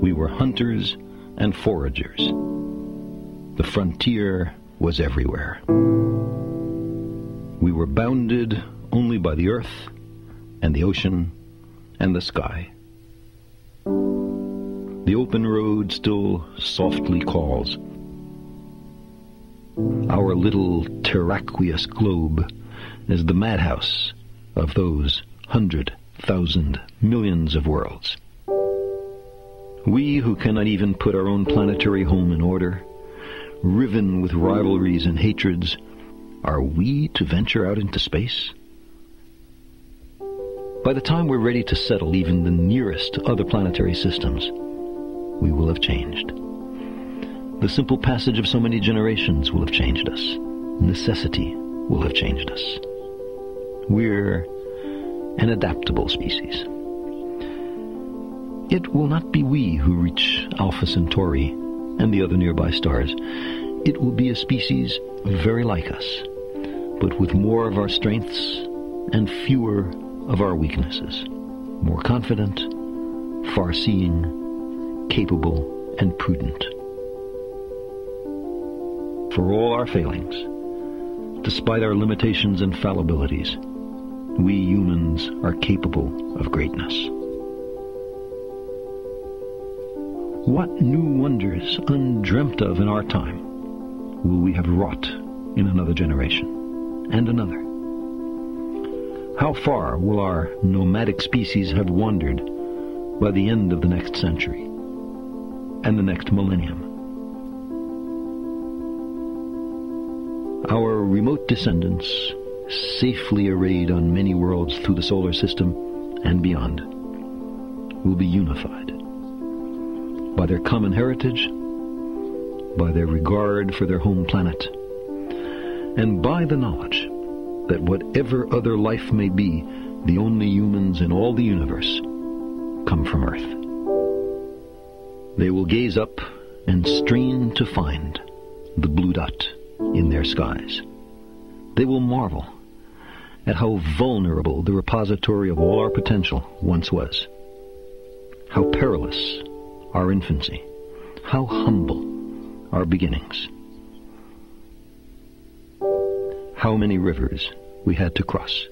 We were hunters and foragers. The frontier was everywhere. We were bounded only by the earth and the ocean and the sky. The open road still softly calls. Our little terraqueous globe is the madhouse of those hundred thousand millions of worlds. We who cannot even put our own planetary home in order, riven with rivalries and hatreds, are we to venture out into space? By the time we're ready to settle even the nearest other planetary systems, we will have changed. The simple passage of so many generations will have changed us. Necessity will have changed us. We're an adaptable species. It will not be we who reach Alpha Centauri and the other nearby stars. It will be a species very like us, but with more of our strengths and fewer of our weaknesses. More confident, far-seeing, capable, and prudent. For all our failings, despite our limitations and fallibilities, we humans are capable of greatness. What new wonders undreamt of in our time will we have wrought in another generation and another? How far will our nomadic species have wandered by the end of the next century and the next millennium? Our remote descendants, safely arrayed on many worlds through the solar system and beyond, will be unified by their common heritage, by their regard for their home planet, and by the knowledge that whatever other life may be, the only humans in all the universe come from Earth. They will gaze up and strain to find the blue dot in their skies. They will marvel at how vulnerable the repository of all our potential once was. How perilous our infancy. How humble our beginnings. How many rivers we had to cross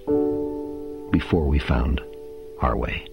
before we found our way.